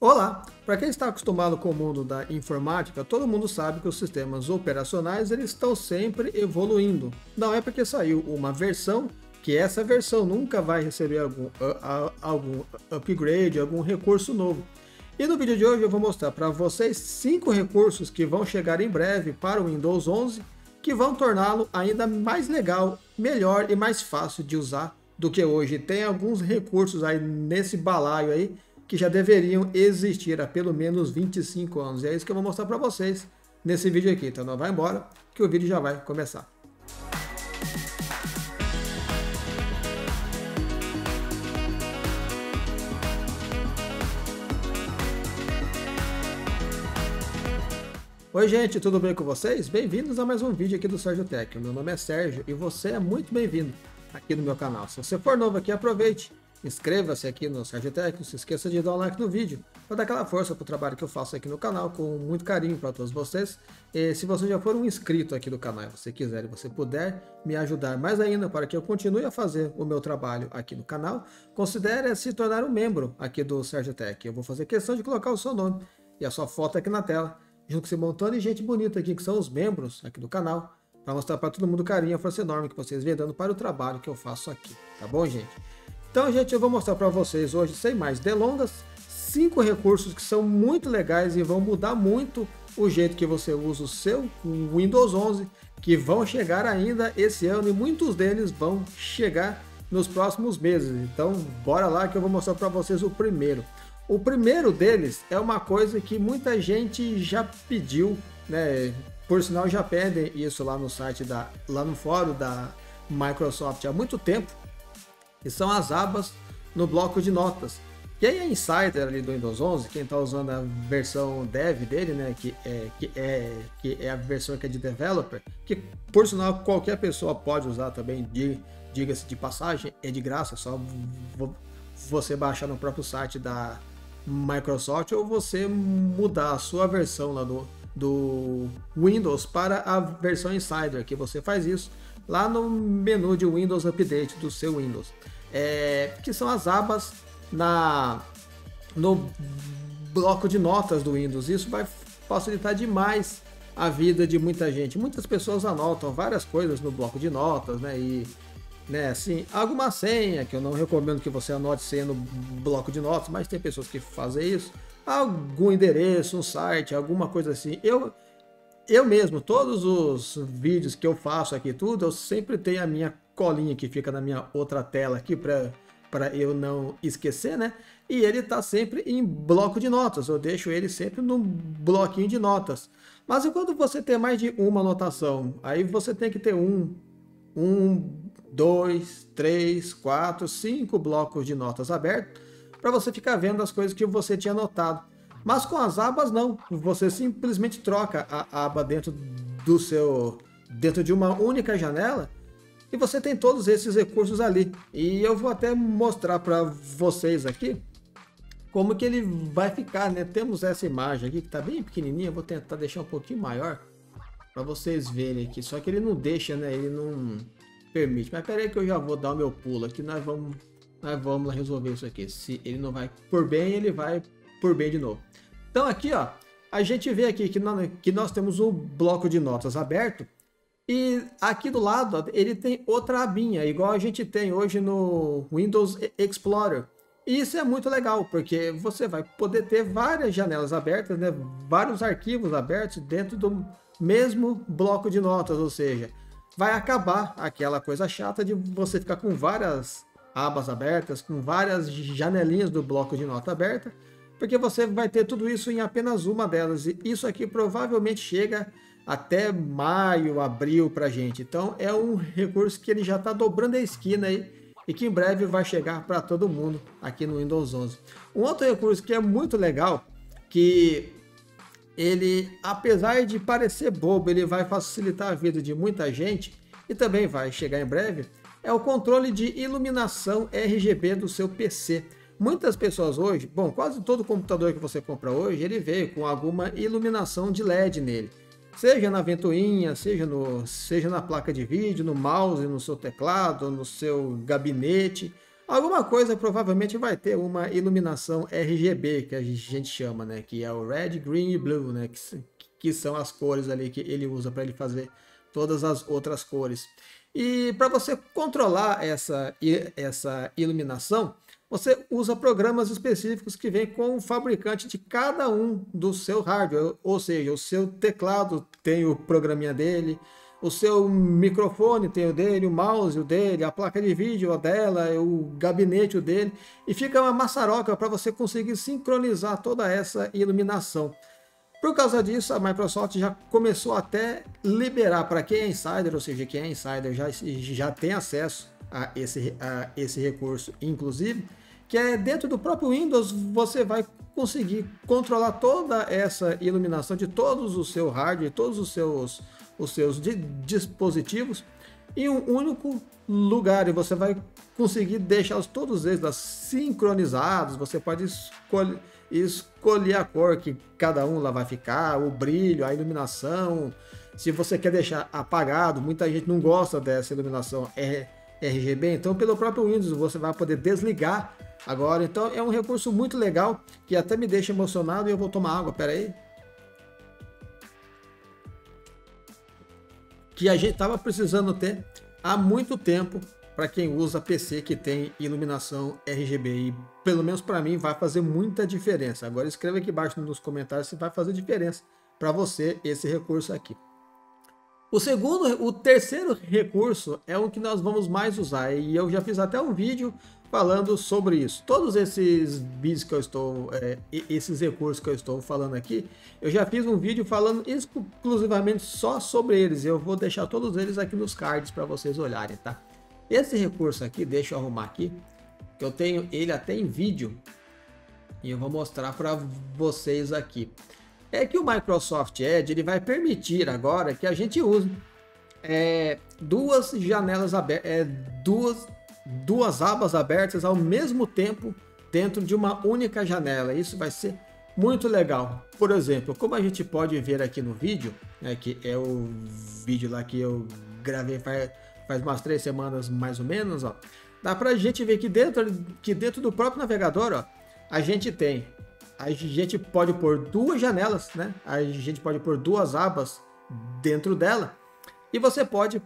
Olá! Para quem está acostumado com o mundo da informática, todo mundo sabe que os sistemas operacionais eles estão sempre evoluindo. Não é porque saiu uma versão que essa versão nunca vai receber algum, algum upgrade, algum recurso novo. E no vídeo de hoje eu vou mostrar para vocês cinco recursos que vão chegar em breve para o Windows 11 que vão torná-lo ainda mais legal, melhor e mais fácil de usar do que hoje. Tem alguns recursos aí nesse balaio aí que já deveriam existir há pelo menos 25 anos. E é isso que eu vou mostrar para vocês nesse vídeo aqui. Então não vai embora que o vídeo já vai começar. Oi gente, tudo bem com vocês? Bem-vindos a mais um vídeo aqui do Sérgio Tech. Meu nome é Sérgio e você é muito bem-vindo aqui no meu canal. Se você for novo aqui, aproveite, inscreva-se aqui no Sérgio Tech, não se esqueça de dar um like no vídeo para dar aquela força para o trabalho que eu faço aqui no canal, com muito carinho para todos vocês. E se você já for um inscrito aqui do canal e você quiser e você puder me ajudar mais ainda para que eu continue a fazer o meu trabalho aqui no canal, considere se tornar um membro aqui do Sérgio Tech. Eu vou fazer questão de colocar o seu nome e a sua foto aqui na tela junto com esse montão de gente bonita aqui, que são os membros aqui do canal, para mostrar para todo mundo o carinho, a força enorme que vocês vêm dando para o trabalho que eu faço aqui, tá bom, gente? Então, gente, eu vou mostrar para vocês hoje, sem mais delongas, cinco recursos que são muito legais e vão mudar muito o jeito que você usa o seu Windows 11, que vão chegar ainda esse ano e muitos deles vão chegar nos próximos meses. Então, bora lá que eu vou mostrar para vocês o primeiro. O primeiro deles é uma coisa que muita gente já pediu, né? Por sinal já pedem isso lá no site da, lá no fórum da Microsoft há muito tempo, que são as abas no bloco de notas. Quem é insider ali do Windows 11, quem está usando a versão dev dele, né, que é, que, é, que é a versão que é de developer, que por sinal qualquer pessoa pode usar também, diga-se de passagem, é de graça, só você baixar no próprio site da, Microsoft ou você mudar a sua versão lá do, do Windows para a versão Insider, que você faz isso lá no menu de Windows Update do seu Windows, é, que são as abas na no bloco de notas do Windows. Isso vai facilitar demais a vida de muita gente. Muitas pessoas anotam várias coisas no bloco de notas, né? E né? Assim, alguma senha, que eu não recomendo que você anote senha no bloco de notas, mas tem pessoas que fazem isso. Algum endereço, um site, alguma coisa assim. Eu, eu mesmo, todos os vídeos que eu faço aqui, tudo, eu sempre tenho a minha colinha que fica na minha outra tela aqui para para eu não esquecer, né? E ele está sempre em bloco de notas. Eu deixo ele sempre no bloquinho de notas. Mas quando você tem mais de uma anotação? Aí você tem que ter um, um dois, três, quatro, cinco blocos de notas abertos para você ficar vendo as coisas que você tinha anotado. Mas com as abas não, você simplesmente troca a aba dentro do seu dentro de uma única janela e você tem todos esses recursos ali. E eu vou até mostrar para vocês aqui como que ele vai ficar, né? Temos essa imagem aqui que está bem pequenininha, vou tentar deixar um pouquinho maior para vocês verem aqui. Só que ele não deixa, né? Ele não permite. Mas peraí que eu já vou dar o meu pulo aqui, nós vamos, nós vamos resolver isso aqui. Se ele não vai por bem, ele vai por bem de novo. Então aqui, ó, a gente vê aqui que nós, que nós temos um bloco de notas aberto e aqui do lado ele tem outra abinha, igual a gente tem hoje no Windows Explorer. E isso é muito legal, porque você vai poder ter várias janelas abertas, né? vários arquivos abertos dentro do mesmo bloco de notas, ou seja, vai acabar aquela coisa chata de você ficar com várias abas abertas, com várias janelinhas do bloco de nota aberta, porque você vai ter tudo isso em apenas uma delas. E isso aqui provavelmente chega até maio, abril para gente. Então é um recurso que ele já está dobrando a esquina aí e que em breve vai chegar para todo mundo aqui no Windows 11. Um outro recurso que é muito legal, que ele, apesar de parecer bobo, ele vai facilitar a vida de muita gente e também vai chegar em breve, é o controle de iluminação RGB do seu PC. Muitas pessoas hoje, bom, quase todo computador que você compra hoje, ele veio com alguma iluminação de LED nele. Seja na ventoinha, seja, no, seja na placa de vídeo, no mouse, no seu teclado, no seu gabinete. Alguma coisa provavelmente vai ter uma iluminação RGB, que a gente chama, né? Que é o Red, Green e Blue, né? Que, que são as cores ali que ele usa para ele fazer todas as outras cores. E para você controlar essa, essa iluminação, você usa programas específicos que vêm com o fabricante de cada um do seu hardware, ou seja, o seu teclado tem o programinha dele, o seu microfone tem o dele, o mouse o dele, a placa de vídeo a dela, o gabinete o dele, e fica uma maçaroca para você conseguir sincronizar toda essa iluminação. Por causa disso, a Microsoft já começou até liberar para quem é insider, ou seja, quem é insider já, já tem acesso a esse, a esse recurso, inclusive, que é dentro do próprio Windows você vai conseguir controlar toda essa iluminação de todos os seus hardware, todos os seus, os seus dispositivos em um único lugar e você vai conseguir deixá-los todos eles sincronizados. Você pode escolher, escolher a cor que cada um lá vai ficar, o brilho, a iluminação. Se você quer deixar apagado, muita gente não gosta dessa iluminação RGB, então pelo próprio Windows você vai poder desligar agora. Então é um recurso muito legal que até me deixa emocionado e eu vou tomar água, pera aí. Que a gente estava precisando ter há muito tempo para quem usa PC que tem iluminação RGB e pelo menos para mim vai fazer muita diferença. Agora escreva aqui embaixo nos comentários se vai fazer diferença para você esse recurso aqui. O segundo, o terceiro recurso é o que nós vamos mais usar e eu já fiz até um vídeo falando sobre isso. Todos esses vídeos que eu estou, é, esses recursos que eu estou falando aqui, eu já fiz um vídeo falando exclusivamente só sobre eles. Eu vou deixar todos eles aqui nos cards para vocês olharem, tá? Esse recurso aqui, deixa eu arrumar aqui, que eu tenho ele até em vídeo e eu vou mostrar para vocês aqui. É que o Microsoft Edge ele vai permitir agora que a gente use é, duas janelas abertas, é, duas duas abas abertas ao mesmo tempo dentro de uma única janela. Isso vai ser muito legal. Por exemplo, como a gente pode ver aqui no vídeo, né, que é o vídeo lá que eu gravei faz, faz umas três semanas mais ou menos, ó, dá para a gente ver que dentro, que dentro do próprio navegador, ó, a gente tem, a gente pode pôr duas janelas, né? A gente pode pôr duas abas dentro dela e você pode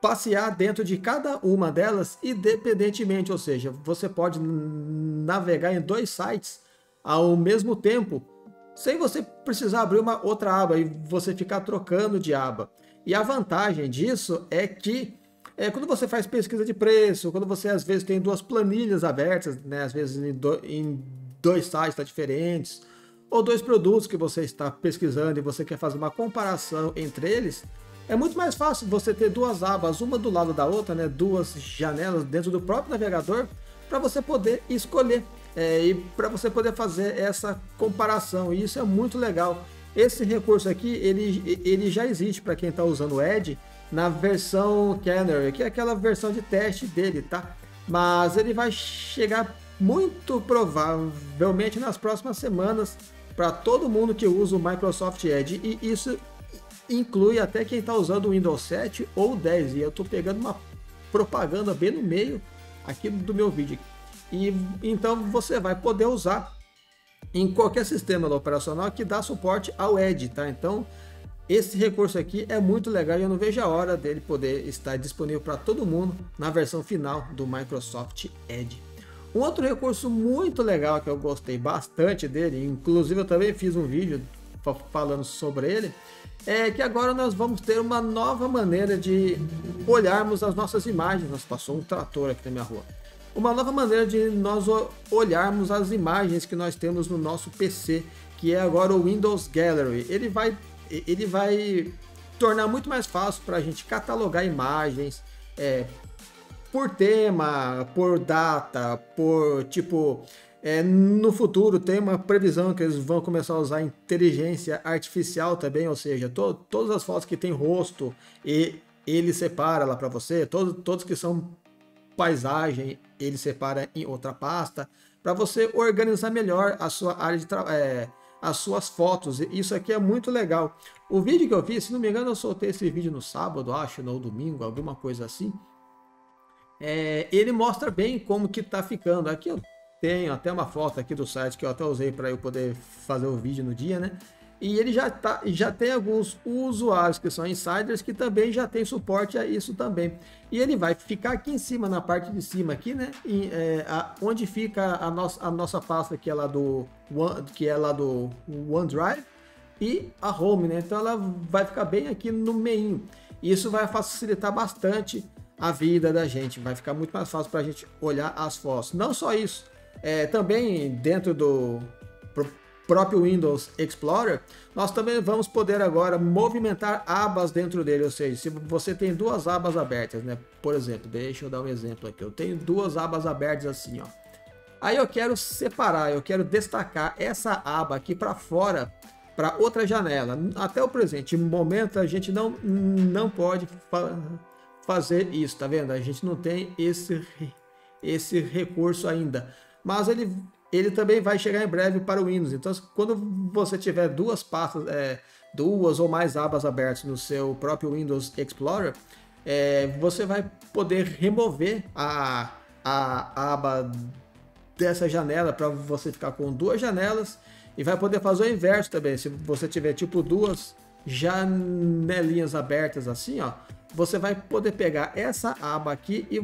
passear dentro de cada uma delas independentemente, ou seja, você pode navegar em dois sites ao mesmo tempo, sem você precisar abrir uma outra aba e você ficar trocando de aba. E a vantagem disso é que é, quando você faz pesquisa de preço, quando você às vezes tem duas planilhas abertas, né, às vezes em, do, em dois sites tá diferentes, ou dois produtos que você está pesquisando e você quer fazer uma comparação entre eles, é muito mais fácil você ter duas abas, uma do lado da outra, né? duas janelas dentro do próprio navegador, para você poder escolher é, e para você poder fazer essa comparação. E isso é muito legal. Esse recurso aqui, ele, ele já existe para quem está usando o Edge na versão Canary, que é aquela versão de teste dele, tá? Mas ele vai chegar muito provavelmente nas próximas semanas para todo mundo que usa o Microsoft Edge e isso inclui até quem está usando o Windows 7 ou 10. E eu estou pegando uma propaganda bem no meio aqui do meu vídeo. E então você vai poder usar em qualquer sistema operacional que dá suporte ao Edge, tá? Então esse recurso aqui é muito legal e eu não vejo a hora dele poder estar disponível para todo mundo na versão final do Microsoft Edge. Um outro recurso muito legal que eu gostei bastante dele, inclusive eu também fiz um vídeo falando sobre ele, é que agora nós vamos ter uma nova maneira de olharmos as nossas imagens. Nós passou um trator aqui na minha rua. Uma nova maneira de nós olharmos as imagens que nós temos no nosso PC, que é agora o Windows Gallery. Ele vai, ele vai tornar muito mais fácil para a gente catalogar imagens é, por tema, por data, por tipo é, no futuro tem uma previsão que eles vão começar a usar inteligência artificial também, ou seja, to todas as fotos que tem rosto e ele separa lá para você, todos, que são paisagem, ele separa em outra pasta, para você organizar melhor a sua área de é, as suas fotos. Isso aqui é muito legal. O vídeo que eu fiz, se não me engano, eu soltei esse vídeo no sábado, acho, ou domingo, alguma coisa assim. É, ele mostra bem como que tá ficando. Aqui eu tenho até uma foto aqui do site que eu até usei para eu poder fazer o vídeo no dia, né? E ele já, tá, já tem alguns usuários que são insiders que também já tem suporte a isso também. E ele vai ficar aqui em cima, na parte de cima aqui, né? E, é, a, onde fica a nossa, a nossa pasta que é lá do, que é lá do OneDrive e a Home, né? Então ela vai ficar bem aqui no meio. Isso vai facilitar bastante a vida da gente, vai ficar muito mais fácil para a gente olhar as fotos. Não só isso, é, também dentro do próprio Windows Explorer, nós também vamos poder agora movimentar abas dentro dele, ou seja, se você tem duas abas abertas, né? Por exemplo, deixa eu dar um exemplo aqui, eu tenho duas abas abertas assim, ó. Aí eu quero separar, eu quero destacar essa aba aqui para fora para outra janela. Até o presente momento a gente não, não pode fazer isso, tá vendo? A gente não tem esse, esse recurso ainda. Mas ele ele também vai chegar em breve para o Windows. Então, quando você tiver duas pastas, é, duas ou mais abas abertas no seu próprio Windows Explorer, é, você vai poder remover a, a, aba dessa janela para você ficar com duas janelas e vai poder fazer o inverso também. Se você tiver tipo duas janelinhas abertas assim, ó, você vai poder pegar essa aba aqui e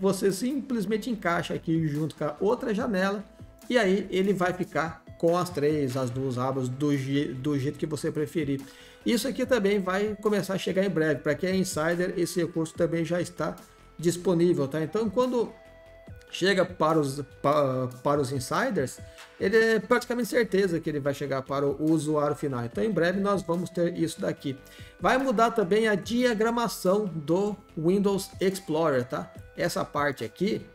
você simplesmente encaixa aqui junto com a outra janela e aí ele vai ficar com as três, as duas abas do, do jeito que você preferir. Isso aqui também vai começar a chegar em breve. Para quem é insider, esse recurso também já está disponível, tá? Então, quando chega para os, para, para os insiders, ele é praticamente certeza que ele vai chegar para o usuário final. Então, em breve nós vamos ter isso daqui. Vai mudar também a diagramação do Windows Explorer, tá? Essa parte aqui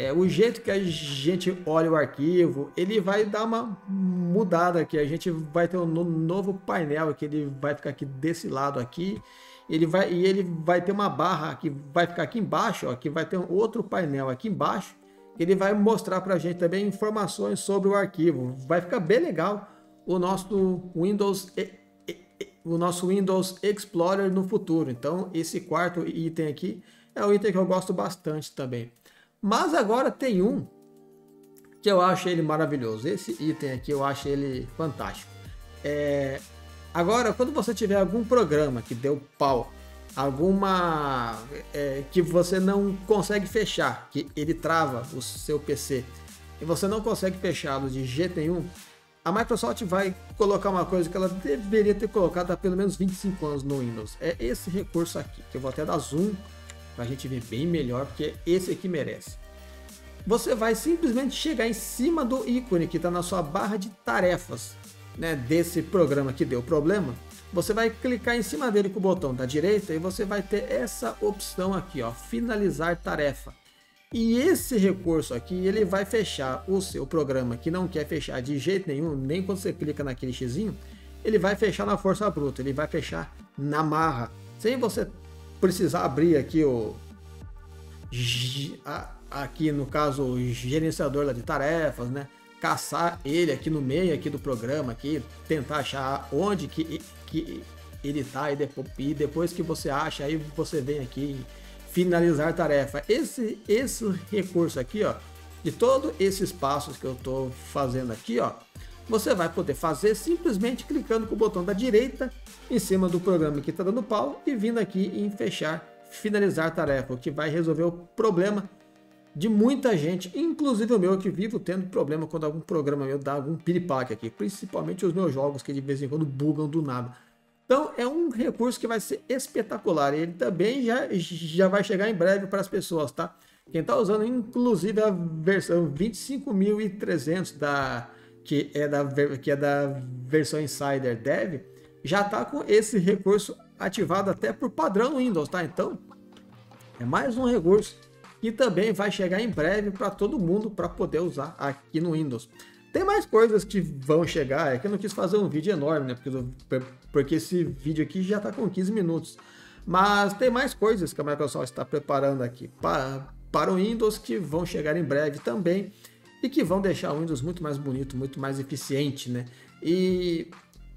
é, o jeito que a gente olha o arquivo, ele vai dar uma mudada aqui. A gente vai ter um novo painel que ele vai ficar aqui desse lado aqui. Ele vai e ele vai ter uma barra que vai ficar aqui embaixo, ó, que vai ter um outro painel aqui embaixo. Ele vai mostrar para a gente também informações sobre o arquivo. Vai ficar bem legal o nosso Windows o nosso Windows Explorer no futuro. Então, esse quarto item aqui é um item que eu gosto bastante também. Mas agora tem um que eu acho ele maravilhoso. Esse item aqui eu acho ele fantástico. É... Agora, quando você tiver algum programa que deu pau, alguma é, que você não consegue fechar, que ele trava o seu PC e você não consegue fechá-lo de jeito nenhum, a Microsoft vai colocar uma coisa que ela deveria ter colocado há pelo menos 25 anos no Windows. É esse recurso aqui, que eu vou até dar zoom para a gente ver bem melhor, porque esse aqui merece. Você vai simplesmente chegar em cima do ícone que está na sua barra de tarefas né, desse programa que deu problema. Você vai clicar em cima dele com o botão da direita e você vai ter essa opção aqui, ó, finalizar tarefa. E esse recurso aqui, ele vai fechar o seu programa que não quer fechar de jeito nenhum, nem quando você clica naquele xizinho, ele vai fechar na força bruta, ele vai fechar na marra, sem você precisar abrir aqui o aqui no caso o gerenciador de tarefas, né? Caçar ele aqui no meio aqui do programa aqui, tentar achar onde que, que ele tá e depois, que você acha aí você vem aqui finalizar tarefa. Esse esse recurso aqui, ó, de todos esses passos que eu tô fazendo aqui, ó, você vai poder fazer simplesmente clicando com o botão da direita em cima do programa que está dando pau e vindo aqui em fechar, finalizar tarefa, o que vai resolver o problema de muita gente, inclusive o meu, que vivo tendo problema quando algum programa meu dá algum piripaque aqui, principalmente os meus jogos que de vez em quando bugam do nada. Então é um recurso que vai ser espetacular ele também já, já vai chegar em breve para as pessoas, tá? Quem está usando inclusive a versão 25.300 da que é da, que é da versão Insider Dev, já está com esse recurso ativado até por padrão Windows, tá? Então, é mais um recurso que também vai chegar em breve para todo mundo para poder usar aqui no Windows. Tem mais coisas que vão chegar, é que eu não quis fazer um vídeo enorme, né? Porque, porque esse vídeo aqui já está com 15 minutos. Mas tem mais coisas que a Microsoft está preparando aqui para, para o Windows que vão chegar em breve também e que vão deixar o Windows muito mais bonito, muito mais eficiente, né? E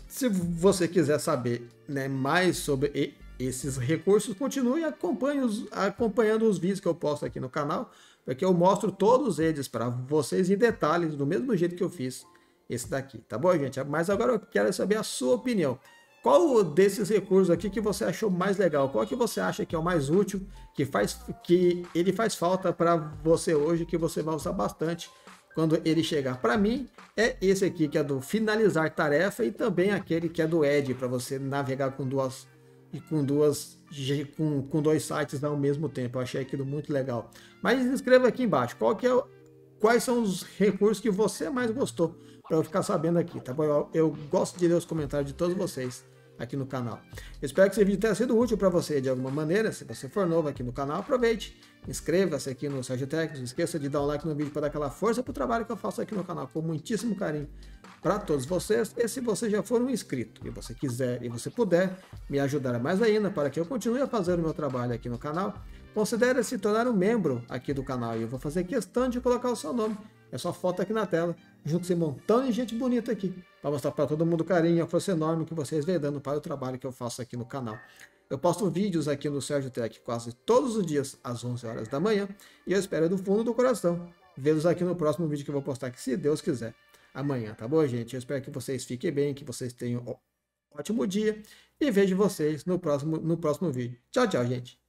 se você quiser saber né, mais sobre esses recursos, continue acompanhe acompanhando os vídeos que eu posto aqui no canal, porque eu mostro todos eles para vocês em detalhes, do mesmo jeito que eu fiz esse daqui, tá bom, gente? Mas agora eu quero saber a sua opinião. Qual desses recursos aqui que você achou mais legal? Qual que você acha que é o mais útil, que faz que ele faz falta para você hoje, que você vai usar bastante quando ele chegar? Para mim, é esse aqui que é do finalizar tarefa e também aquele que é do Edge para você navegar com duas e com duas com, com dois sites ao mesmo tempo. Eu achei aquilo muito legal. Mas escreva aqui embaixo qual que é quais são os recursos que você mais gostou para eu ficar sabendo aqui, tá bom? Eu, eu gosto de ler os comentários de todos vocês aqui no canal. espero que esse vídeo tenha sido útil para você de alguma maneira. Se você for novo aqui no canal, aproveite, inscreva-se aqui no Sérgio Tech, não esqueça de dar um like no vídeo para dar aquela força para o trabalho que eu faço aqui no canal, com muitíssimo carinho para todos vocês. E se você já for um inscrito e você quiser e você puder me ajudar mais ainda para que eu continue a fazer o meu trabalho aqui no canal, considere se tornar um membro aqui do canal e eu vou fazer questão de colocar o seu nome é só foto aqui na tela, junto com esse montão de gente bonita aqui, para mostrar para todo mundo o carinho e a força enorme que vocês vêm dando para o trabalho que eu faço aqui no canal. Eu posto vídeos aqui no Sérgio Tech quase todos os dias, às 11 horas da manhã, e eu espero do fundo do coração vê-los aqui no próximo vídeo que eu vou postar aqui, se Deus quiser, amanhã, tá bom, gente? Eu espero que vocês fiquem bem, que vocês tenham um ótimo dia, e vejo vocês no próximo, no próximo vídeo. Tchau, tchau, gente!